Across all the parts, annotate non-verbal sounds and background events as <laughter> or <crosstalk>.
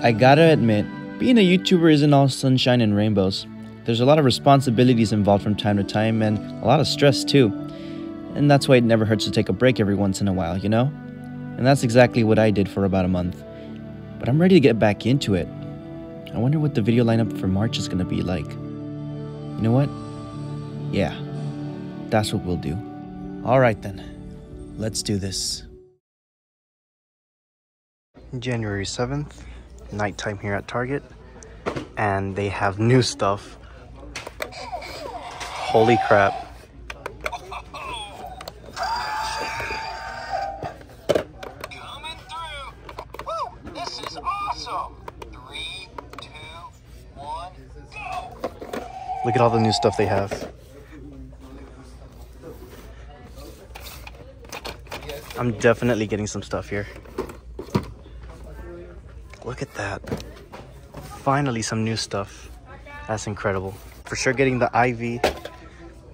I gotta admit, being a YouTuber isn't all sunshine and rainbows. There's a lot of responsibilities involved from time to time and a lot of stress too. And that's why it never hurts to take a break every once in a while, you know? And that's exactly what I did for about a month. But I'm ready to get back into it. I wonder what the video lineup for March is gonna be like. You know what? Yeah, that's what we'll do. Alright then, let's do this. January 7th, nighttime here at Target, and they have new stuff. Holy crap. Coming through. Woo! This is awesome. Three, two, one, go. Look at all the new stuff they have. I'm definitely getting some stuff here. Look at that. Finally some new stuff. That's incredible. For sure getting the Ivy.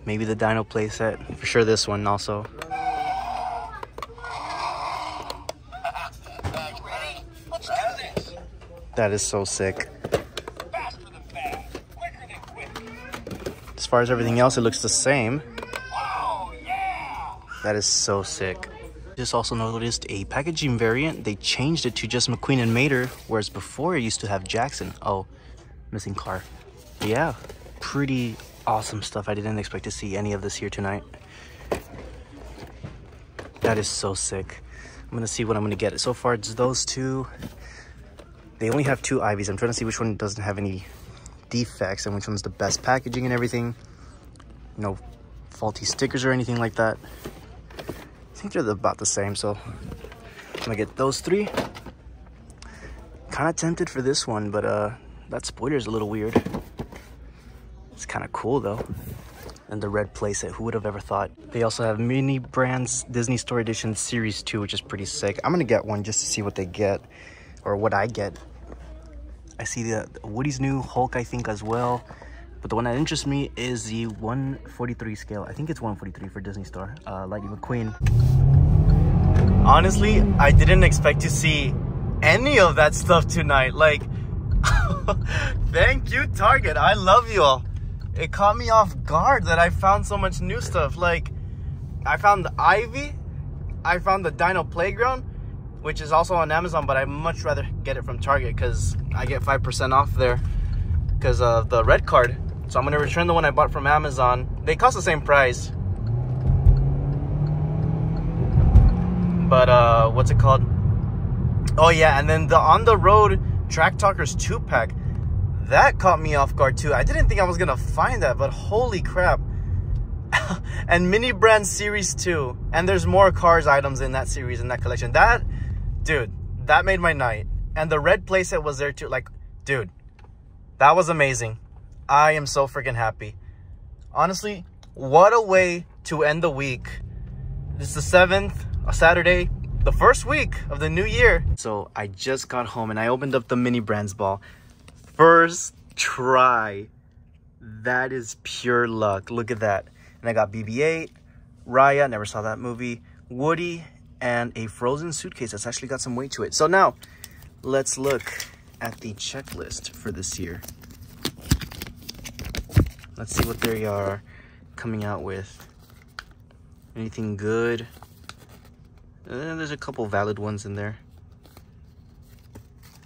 Maybe the Dino playset. For sure this one also. That is so sick. As far as everything else, it looks the same. That is so sick. Just also noticed a packaging variant. They changed it to just McQueen and Mater, whereas before it used to have Jackson. Oh, missing car. But yeah, pretty awesome stuff. I didn't expect to see any of this here tonight. That is so sick. I'm gonna see what I'm gonna get. So far, it's those two. They only have two Ivies. I'm trying to see which one doesn't have any defects and which one's the best packaging and everything. No faulty stickers or anything like that. Think they're about the same, so I'm gonna get those three. Kind of tempted for this one, but uh, that spoiler's a little weird. It's kind of cool though. And the red playset, who would have ever thought? They also have Mini Brands Disney Store Edition Series 2, which is pretty sick. I'm gonna get one just to see what they get, or what I get. I see the Woody's new Hulk, I think, as well. But the one that interests me is the 143 scale. I think it's 143 for Disney Store. Uh, Lightning McQueen. Honestly, I didn't expect to see any of that stuff tonight. Like, <laughs> thank you, Target. I love you all. It caught me off guard that I found so much new stuff. Like, I found the Ivy. I found the Dino Playground, which is also on Amazon, but I'd much rather get it from Target because I get 5% off there because of the red card. So I'm gonna return the one I bought from Amazon. They cost the same price. But uh what's it called? Oh yeah, and then the on the road track talkers two pack. That caught me off guard too. I didn't think I was gonna find that, but holy crap. <laughs> and mini brand series 2. And there's more cars items in that series in that collection. That dude, that made my night. And the red playset was there too. Like, dude, that was amazing. I am so freaking happy. Honestly, what a way to end the week. It's the 7th, a Saturday, the first week of the new year. So I just got home and I opened up the mini brands ball. First try. That is pure luck. Look at that. And I got BB-8, Raya, never saw that movie, Woody, and a frozen suitcase that's actually got some weight to it. So now, let's look at the checklist for this year. Let's see what they are coming out with. Anything good? Uh, there's a couple valid ones in there.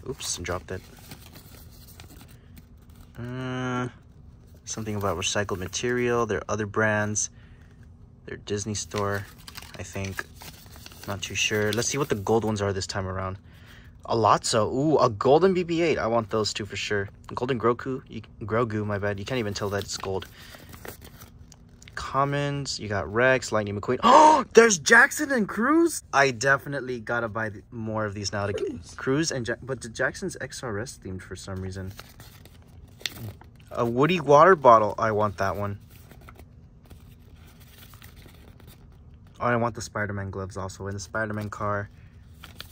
Oops, dropped it. Uh, something about recycled material. There are other brands. Their Disney store, I think. Not too sure. Let's see what the gold ones are this time around. A Lotso. Ooh, a golden BB-8. I want those two for sure. Golden Grogu. You, Grogu, my bad. You can't even tell that it's gold. Commons. You got Rex, Lightning McQueen. Oh, <gasps> there's Jackson and Cruz. I definitely gotta buy the, more of these now to get Cruz and ja but the Jackson's XRS themed for some reason. A Woody water bottle. I want that one. Oh, I want the Spider-Man gloves also. And the Spider-Man car.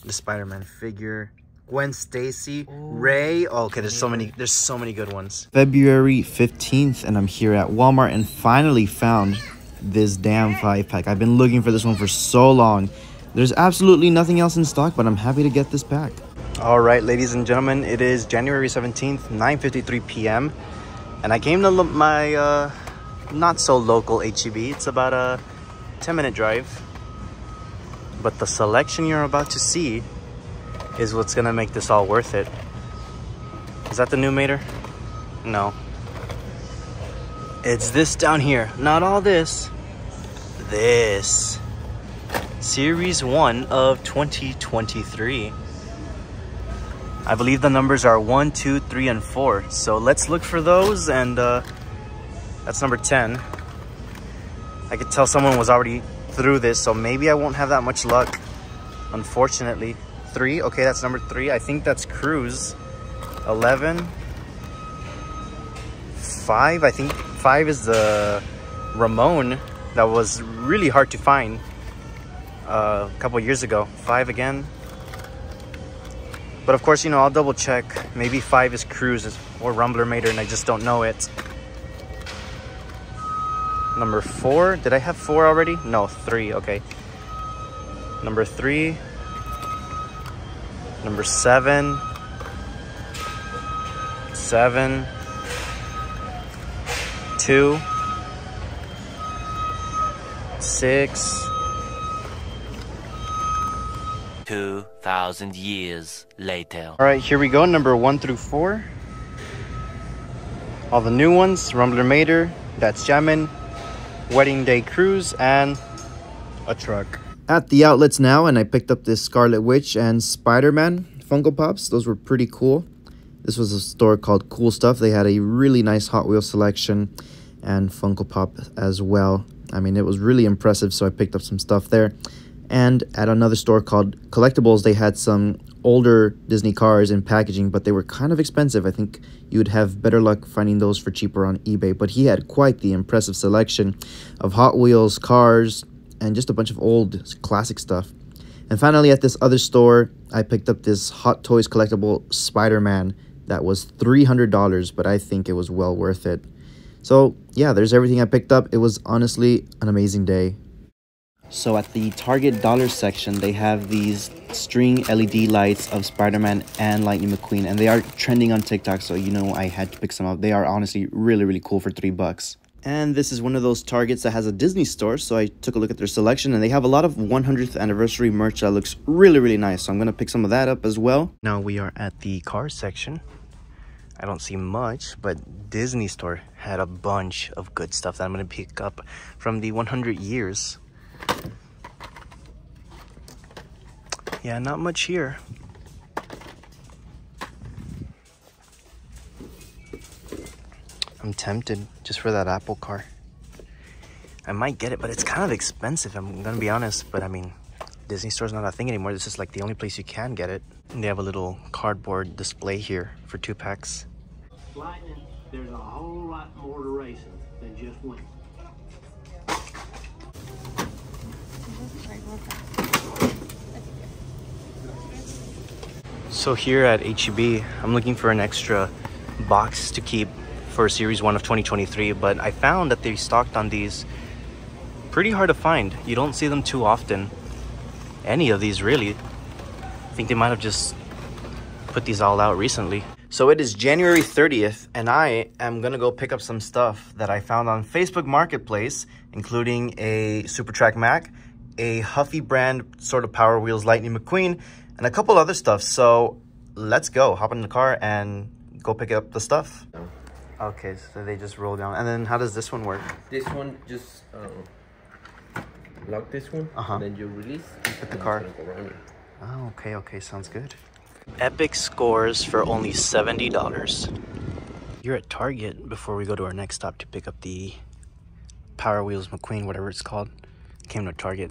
The Spider-Man figure. Gwen Stacy. Ray. Oh, okay, there's so many. There's so many good ones. February 15th, and I'm here at Walmart and finally found this damn five pack. I've been looking for this one for so long. There's absolutely nothing else in stock, but I'm happy to get this pack. All right, ladies and gentlemen, it is January 17th, 9.53 p.m. And I came to my uh, not so local HEB. It's about a 10 minute drive. But the selection you're about to see is what's gonna make this all worth it. Is that the Numator? No. It's this down here. Not all this. This. Series 1 of 2023. I believe the numbers are one, two, three, and 4. So let's look for those and uh, that's number 10. I could tell someone was already through this, so maybe I won't have that much luck, unfortunately. 3, okay, that's number 3. I think that's Cruz. 11. 5, I think 5 is the Ramon that was really hard to find uh, a couple years ago. 5 again. But of course, you know, I'll double check. Maybe five is Cruz or Rumbler Mater and I just don't know it. Number four, did I have four already? No, three, okay. Number three. Number seven. Seven. Two. Six. 2,000 years later. All right, here we go. Number one through four. All the new ones Rumbler Mater, That's Jammin', Wedding Day Cruz, and a truck. At the outlets now, and I picked up this Scarlet Witch and Spider Man Funko Pops. Those were pretty cool. This was a store called Cool Stuff. They had a really nice Hot Wheels selection and Funko Pop as well. I mean, it was really impressive, so I picked up some stuff there. And at another store called Collectibles, they had some older Disney cars in packaging, but they were kind of expensive. I think you would have better luck finding those for cheaper on eBay. But he had quite the impressive selection of Hot Wheels, cars, and just a bunch of old classic stuff. And finally, at this other store, I picked up this Hot Toys collectible Spider Man that was $300, but I think it was well worth it. So, yeah, there's everything I picked up. It was honestly an amazing day. So at the Target dollar section, they have these string LED lights of Spider-Man and Lightning McQueen, and they are trending on TikTok, so you know I had to pick some up. They are honestly really, really cool for three bucks. And this is one of those Targets that has a Disney store, so I took a look at their selection, and they have a lot of 100th anniversary merch that looks really, really nice, so I'm to pick some of that up as well. Now we are at the car section. I don't see much, but Disney store had a bunch of good stuff that I'm to pick up from the 100 years yeah, not much here. I'm tempted just for that Apple car. I might get it, but it's kind of expensive. I'm gonna be honest, but I mean, Disney Store's not a thing anymore. This is like the only place you can get it. And they have a little cardboard display here for two packs. Lightning, there's a whole lot more to racing than just winning. So here at HEB, I'm looking for an extra box to keep for Series 1 of 2023, but I found that they stocked on these pretty hard to find. You don't see them too often. Any of these, really. I think they might have just put these all out recently. So it is January 30th, and I am gonna go pick up some stuff that I found on Facebook Marketplace, including a Super Track Mac, a Huffy brand sort of Power Wheels Lightning McQueen, and a couple other stuff. So let's go, hop in the car and go pick up the stuff. Okay, so they just roll down. And then how does this one work? This one just um, lock this one, Uh-huh. and then you release. Put the car. it's go. Oh, okay, okay, sounds good. Epic scores for only $70. You're at Target before we go to our next stop to pick up the Power Wheels McQueen, whatever it's called. Came to Target.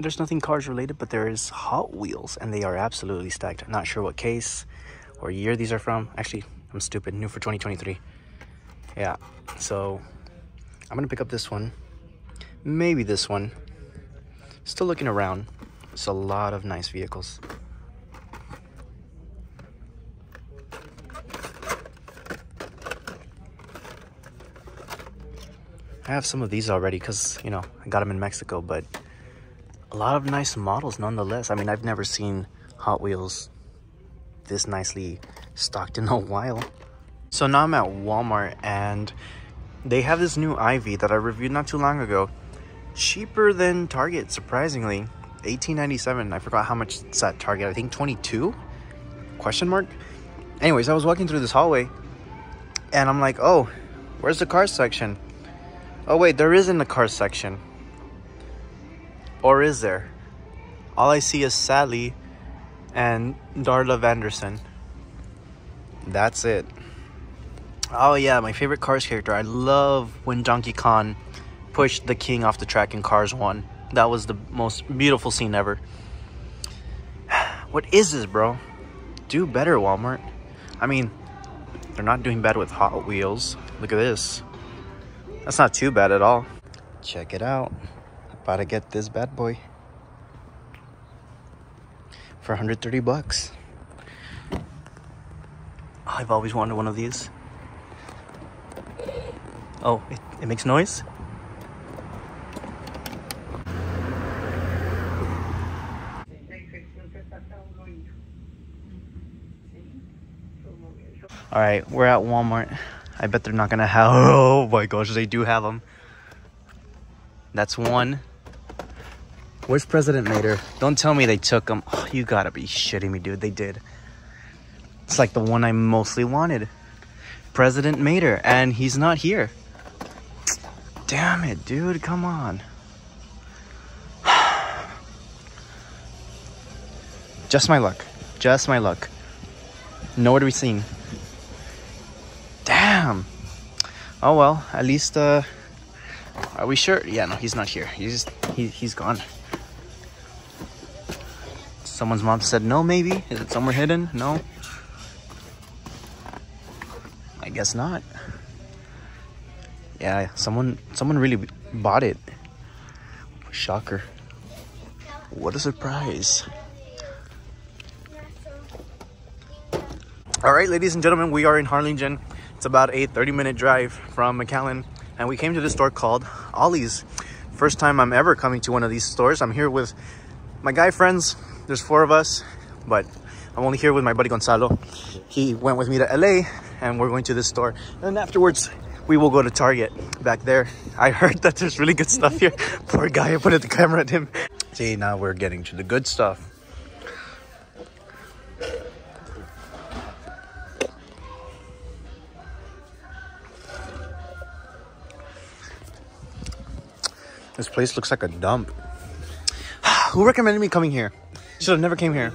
There's nothing cars related, but there is Hot Wheels, and they are absolutely stacked. Not sure what case or year these are from. Actually, I'm stupid. New for 2023. Yeah, so I'm gonna pick up this one. Maybe this one. Still looking around. It's a lot of nice vehicles. I have some of these already because, you know, I got them in Mexico, but a lot of nice models nonetheless. I mean, I've never seen Hot Wheels this nicely stocked in a while. So now I'm at Walmart and they have this new Ivy that I reviewed not too long ago. Cheaper than Target, surprisingly. 18.97. I forgot how much it's at Target. I think 22? Question mark? Anyways, I was walking through this hallway and I'm like, oh, where's the car section? Oh wait, there isn't a car section. Or is there? All I see is Sally and Darla Vanderson. That's it. Oh yeah, my favorite Cars character. I love when Donkey Kong pushed the king off the track in Cars 1. That was the most beautiful scene ever. <sighs> What is this, bro? Do better, Walmart. I mean, they're not doing bad with Hot Wheels. Look at this. That's not too bad at all. Check it out. About to get this bad boy for 130 bucks. I've always wanted one of these. Oh, it, it makes noise? All right, we're at Walmart. I bet they're not gonna have. <laughs> Oh my gosh, they do have them. That's one. Where's President Mater? Don't tell me they took him. Oh, you gotta be shitting me, dude. They did. It's like the one I mostly wanted. President Mater, and he's not here. Damn it, dude. Come on. <sighs> Just my luck. Just my luck. Nowhere to be seen. Damn. Oh well, at least uh are we sure? Yeah, no, he's not here. He's he he's gone. Someone's mom said no maybe? Is it somewhere hidden? No. I guess not. Yeah, someone someone really bought it. Shocker. What a surprise. All right, ladies and gentlemen, we are in Harlingen. It's about a 30 minute drive from McAllen. And we came to this store called Ollie's. First time I'm ever coming to one of these stores. I'm here with my guy friends. There's four of us, but I'm only here with my buddy Gonzalo. He went with me to LA and we're going to this store. And afterwards, we will go to Target back there. I heard that there's really good stuff here. <laughs> Poor guy, I pointed the camera at him. See, now we're getting to the good stuff. This place looks like a dump. <sighs> Who recommended me coming here? Should have never came here.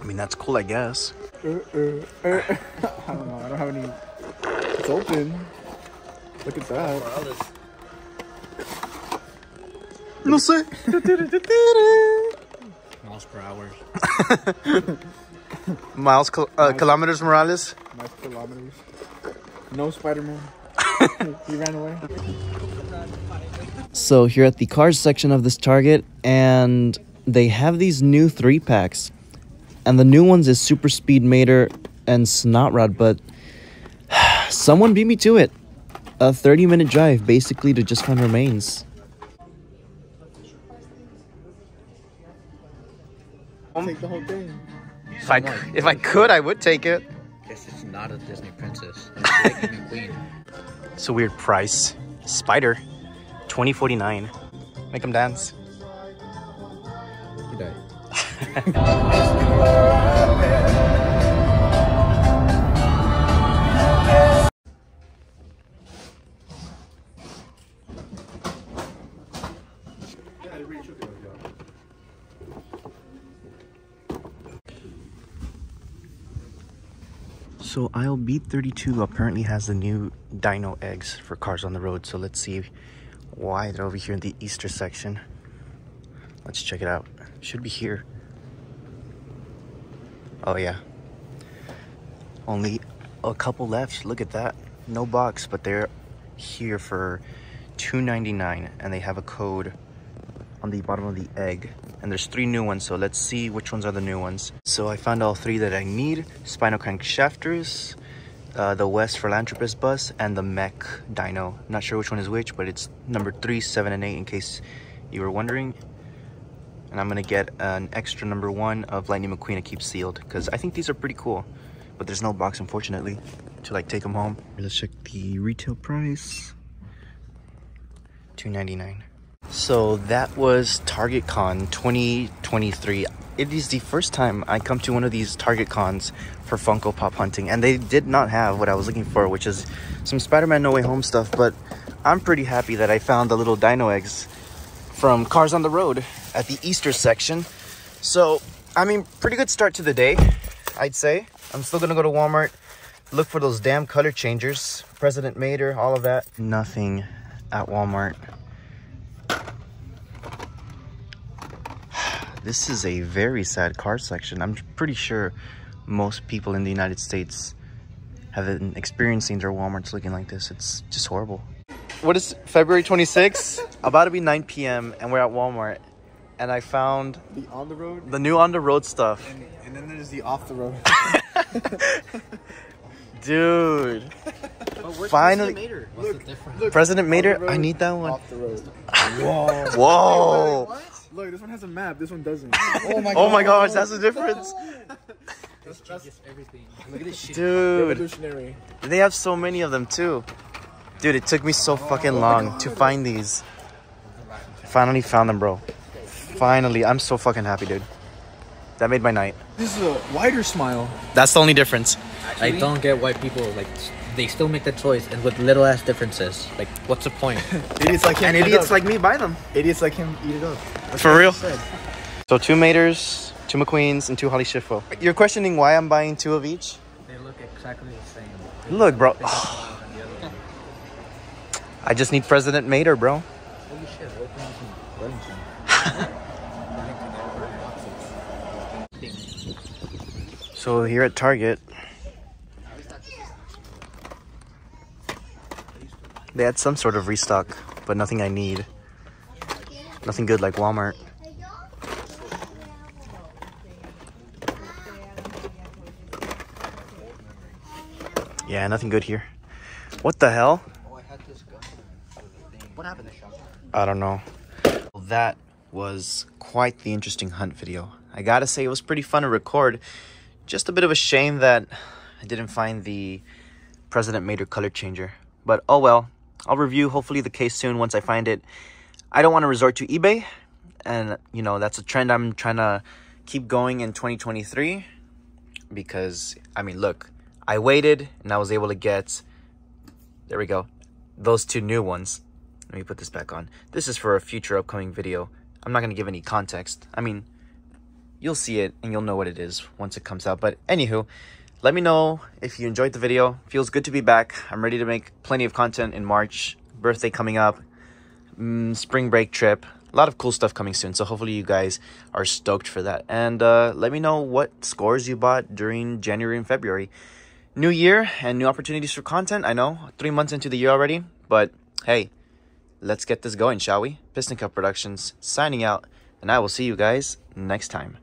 I mean, that's cool, I guess. Uh, uh, uh, <laughs> I don't know. I don't have any. It's open. Look at that. No sé. <laughs> Miles per hour. <laughs> <laughs> Miles, kil- uh, kilometers Morales. Nice kilometers. No Spider-Man. <laughs> he ran away. So here at the cars section of this Target, and they have these new three packs, and the new ones is Super Speed Mater and Snot Rod, but <sighs> someone beat me to it. A 30 minute drive basically to just find remains. Take the whole thing. If I, if I could, I would take it. Guess it's not a Disney princess. <laughs> It's Disney queen. It's a weird price. Spider, twenty forty nine. Make him dance. He died. <laughs> So aisle B32 apparently has the new dino eggs for cars on the road. So let's see why they're over here in the Easter section. Let's check it out. Should be here. Oh yeah. Only a couple left. Look at that. No box, but they're here for $2.99 and they have a code on the bottom of the egg and there's three new ones so let's see which ones are the new ones so i found all three that i need spinal crankshafters uh, the West Philanthropist bus and the Mech Dino. Not sure which one is which, but it's number three, seven, and eight in case you were wondering. And I'm gonna get an extra number one of Lightning McQueen to keep sealed because I think these are pretty cool. But there's no box, unfortunately, to like take them home. Let's check the retail price. 2.99. So that was Target Con 2023. It is the first time I come to one of these Target cons for Funko Pop hunting, and they did not have what I was looking for, which is some Spider-Man No Way Home stuff. But I'm pretty happy that I found the little dino eggs from Cars on the Road at the Easter section. So, I mean, pretty good start to the day, I'd say. I'm still gonna go to Walmart, look for those damn color changers, President Mater, all of that. Nothing at Walmart. This is a very sad car section. I'm pretty sure most people in the United States have been experiencing their Walmarts looking like this. It's just horrible. What is February 26th? <laughs> About to be 9 p.m. and we're at Walmart. And I found The on the road, the new on the road stuff. and, and then there's the off the road. <laughs> <laughs> Dude. Finally. President look, look. President on Mater, road, I need that one. Off the road. Whoa. Whoa. Look, this one has a map. This one doesn't. <laughs> Oh my Oh my gosh, that's the difference. that's, that's everything. Look at this shit. Dude. Revolutionary. They have so many of them too. Dude, it took me so oh fucking long to find these. Finally found them, bro. Finally, I'm so fucking happy, dude. That made my night. This is a wider smile. That's the only difference. I don't get why people like they still make the choice and with little ass differences. Like, what's the point? <laughs> Idiots like him. And idiots like me buy them. idiots like him eat it up. That's For real? So two Maters, two McQueens, and two Holly Shiftwell. You're questioning why I'm buying two of each? they look exactly the same. Look, bro. <sighs> I just need President Mater, bro. Holy shit! Open <laughs> So here at Target, they had some sort of restock, but nothing I need. Nothing good like Walmart. Yeah, nothing good here. What the hell? What happened? I don't know. That was quite the interesting hunt video. I gotta say, it was pretty fun to record. Just a bit of a shame that I didn't find the President Mater color changer. But oh well, I'll review hopefully the case soon once I find it. I don't want to resort to eBay, and you know, that's a trend I'm trying to keep going in 2023 because I mean, look, I waited and I was able to get there we go. Those two new ones. Let me put this back on. This is for a future upcoming video. I'm not going to give any context. I mean, you'll see it and you'll know what it is once it comes out. But anywho, let me know if you enjoyed the video. Feels good to be back. I'm ready to make plenty of content in March. Birthday coming up. Mm, spring break trip. A lot of cool stuff coming soon. So hopefully you guys are stoked for that. And uh, let me know what scores you bought during January and February. New year and new opportunities for content. I know, three months into the year already. But hey, let's get this going, shall we? Piston Cup Productions signing out. And I will see you guys next time.